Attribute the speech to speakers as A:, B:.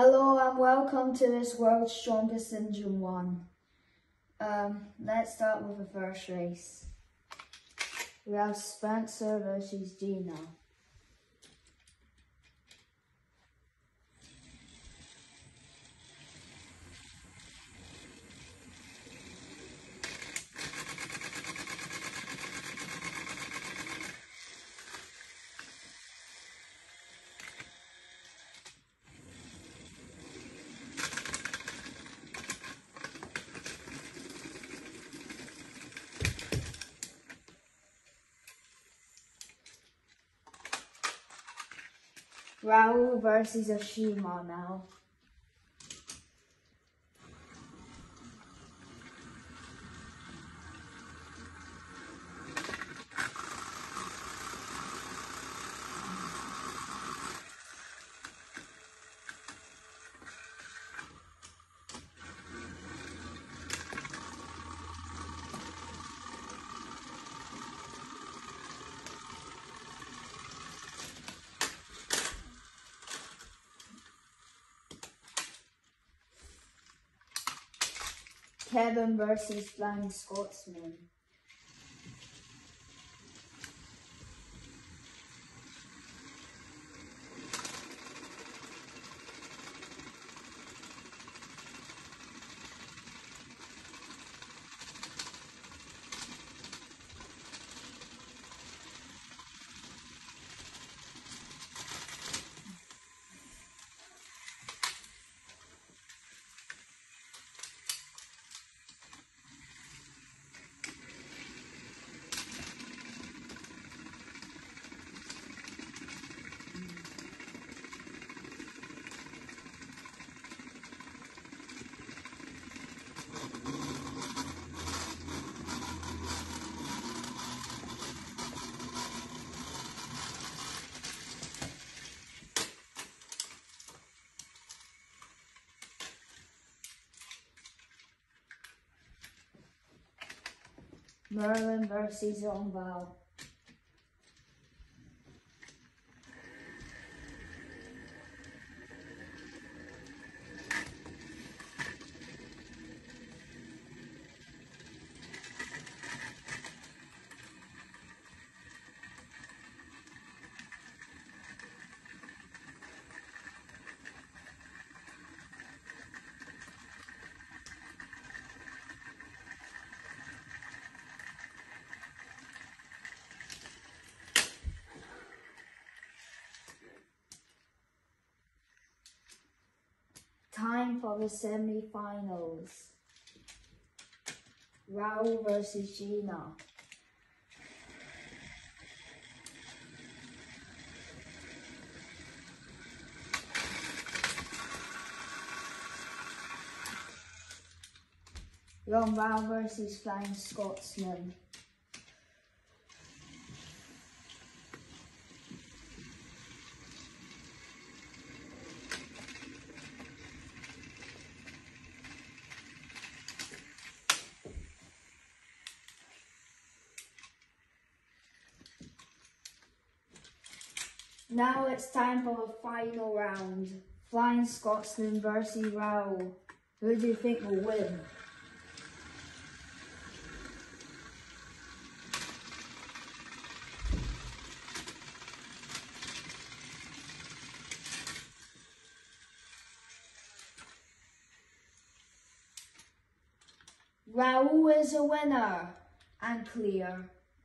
A: Hello and welcome to this World's Strongest Engine 1. Um, let's start with the first race. We have Spencer versus Gina. Raul versus Ashima now. Kevin versus Flying Scotsman. Merlin versus Val. For the semi-finals. Raul versus Gina. Ron Val versus Flying Scotsman. Now it's time for the final round. Flying Scotsman versus Raul. Who do you think will win? Raul is a winner and clear.